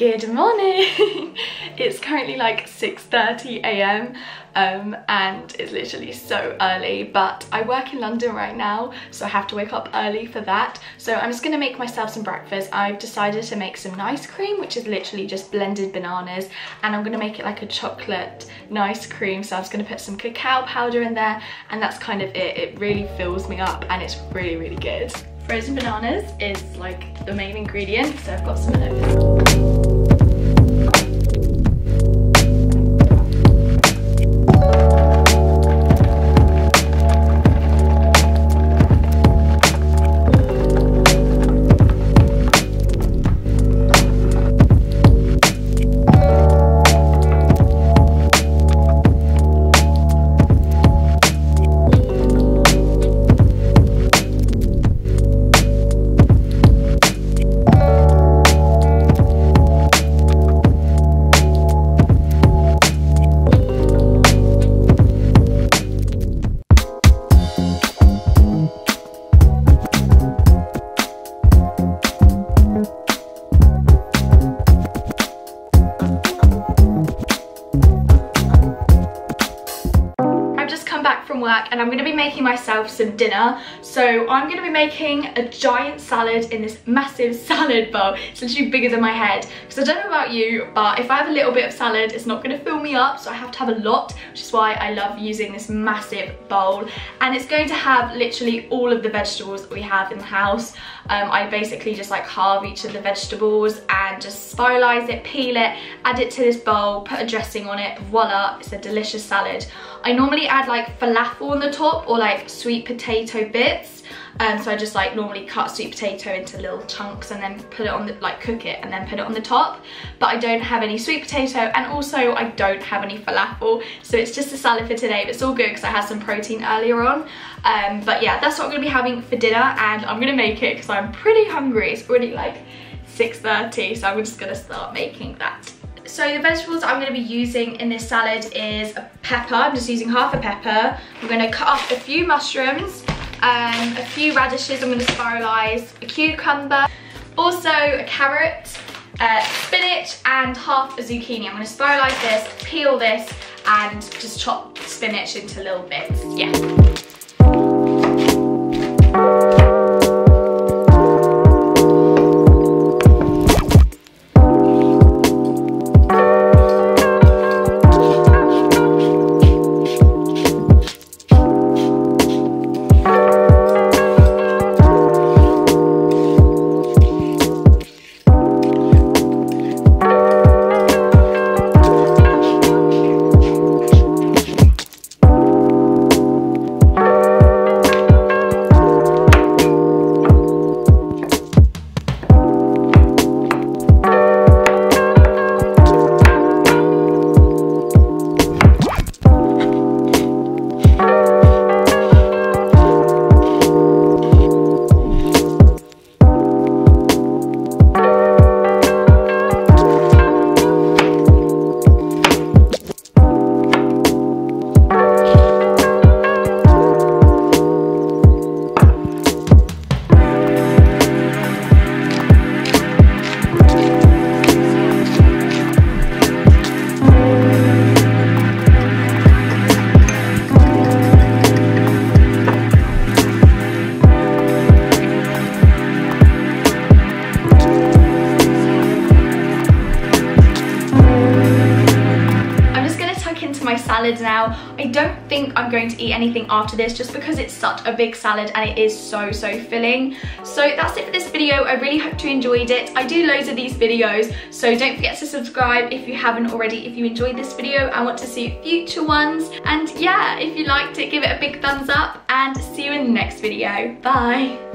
Good morning! it's currently like 6.30am um, and it's literally so early but I work in London right now so I have to wake up early for that. So I'm just going to make myself some breakfast. I've decided to make some nice cream which is literally just blended bananas and I'm going to make it like a chocolate nice cream so I'm just going to put some cacao powder in there and that's kind of it. It really fills me up and it's really really good. Frozen bananas is like the main ingredient so I've got some of those. And I'm going to be making myself some dinner. So I'm going to be making a giant salad in this massive salad bowl. It's literally bigger than my head. Because I don't know about you, but if I have a little bit of salad, it's not going to fill me up. So I have to have a lot, which is why I love using this massive bowl. And it's going to have literally all of the vegetables that we have in the house. Um, I basically just like halve each of the vegetables and just spiralize it, peel it, add it to this bowl, put a dressing on it, voila, it's a delicious salad. I normally add like falafel on the top or like sweet potato bits. Um, so I just like normally cut sweet potato into little chunks and then put it on the, like cook it and then put it on the top. But I don't have any sweet potato and also I don't have any falafel. So it's just a salad for today, but it's all good because I had some protein earlier on. Um, but yeah, that's what I'm gonna be having for dinner and I'm gonna make it because I'm pretty hungry. It's already like 6.30, so I'm just gonna start making that. So the vegetables I'm going to be using in this salad is a pepper. I'm just using half a pepper. I'm going to cut up a few mushrooms, um, a few radishes I'm going to spiralise, a cucumber, also a carrot, uh, spinach and half a zucchini. I'm going to spiralise this, peel this and just chop spinach into little bits. Yeah. Salad now. I don't think I'm going to eat anything after this just because it's such a big salad and it is so, so filling. So that's it for this video. I really hope you enjoyed it. I do loads of these videos, so don't forget to subscribe if you haven't already, if you enjoyed this video and want to see future ones. And yeah, if you liked it, give it a big thumbs up and see you in the next video. Bye.